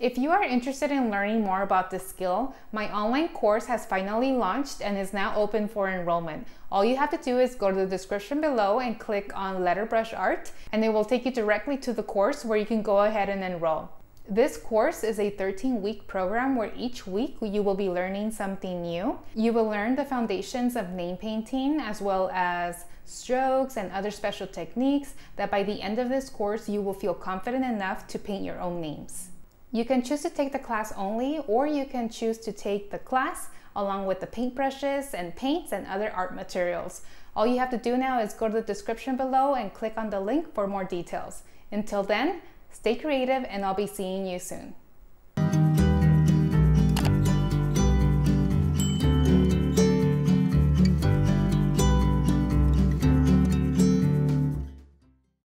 If you are interested in learning more about this skill, my online course has finally launched and is now open for enrollment. All you have to do is go to the description below and click on Letterbrush Art, and it will take you directly to the course where you can go ahead and enroll. This course is a 13 week program where each week you will be learning something new. You will learn the foundations of name painting as well as strokes and other special techniques that by the end of this course you will feel confident enough to paint your own names. You can choose to take the class only, or you can choose to take the class along with the paintbrushes and paints and other art materials. All you have to do now is go to the description below and click on the link for more details. Until then, stay creative and I'll be seeing you soon.